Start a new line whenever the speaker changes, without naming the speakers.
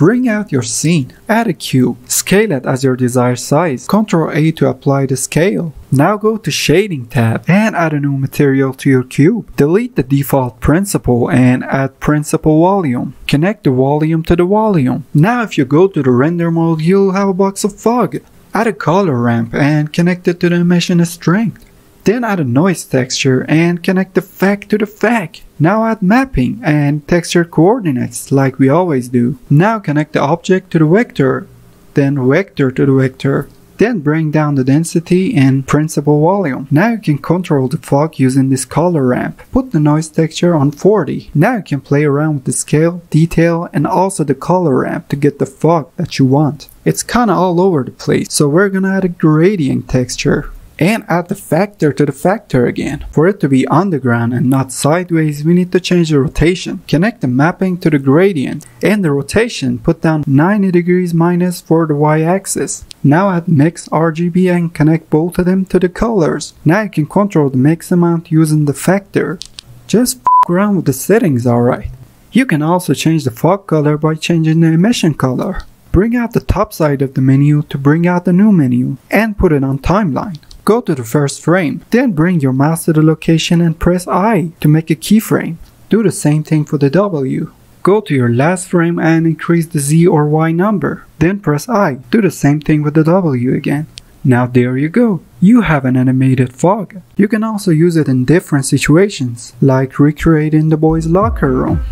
Bring out your scene, add a cube, scale it as your desired size, Ctrl A to apply the scale. Now go to shading tab and add a new material to your cube. Delete the default principle and add principle volume. Connect the volume to the volume. Now if you go to the render mode you'll have a box of fog. Add a color ramp and connect it to the emission strength. Then add a noise texture and connect the fact to the fact. Now add mapping and texture coordinates like we always do. Now connect the object to the vector, then vector to the vector. Then bring down the density and principal volume. Now you can control the fog using this color ramp. Put the noise texture on 40. Now you can play around with the scale, detail, and also the color ramp to get the fog that you want. It's kinda all over the place, so we're gonna add a gradient texture and add the factor to the factor again. For it to be underground and not sideways, we need to change the rotation. Connect the mapping to the gradient and the rotation put down 90 degrees minus for the y-axis. Now add mix RGB and connect both of them to the colors. Now you can control the mix amount using the factor. Just f around with the settings alright. You can also change the fog color by changing the emission color. Bring out the top side of the menu to bring out the new menu and put it on timeline go to the first frame. Then bring your mouse to the location and press I to make a keyframe. Do the same thing for the W. Go to your last frame and increase the Z or Y number. Then press I. Do the same thing with the W again. Now there you go. You have an animated fog. You can also use it in different situations, like recreating the boys' locker room.